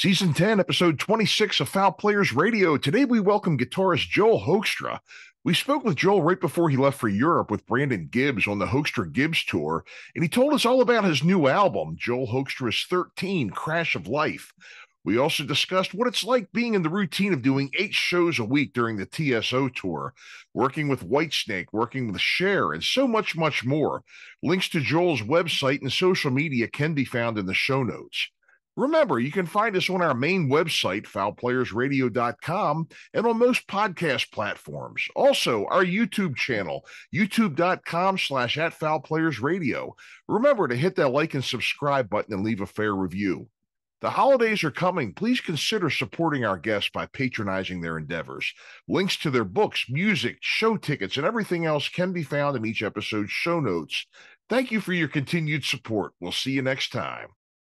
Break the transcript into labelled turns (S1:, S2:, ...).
S1: Season 10, episode 26 of Fowl Players Radio. Today we welcome guitarist Joel Hoekstra. We spoke with Joel right before he left for Europe with Brandon Gibbs on the Hoekstra Gibbs tour, and he told us all about his new album, Joel Hoekstra's 13 Crash of Life. We also discussed what it's like being in the routine of doing eight shows a week during the TSO tour, working with Whitesnake, working with Cher, and so much, much more. Links to Joel's website and social media can be found in the show notes. Remember, you can find us on our main website, fowlplayersradio.com, and on most podcast platforms. Also, our YouTube channel, youtube.com slash at foulplayersradio. Remember to hit that like and subscribe button and leave a fair review. The holidays are coming. Please consider supporting our guests by patronizing their endeavors. Links to their books, music, show tickets, and everything else can be found in each episode's show notes. Thank you for your continued support. We'll see you next time.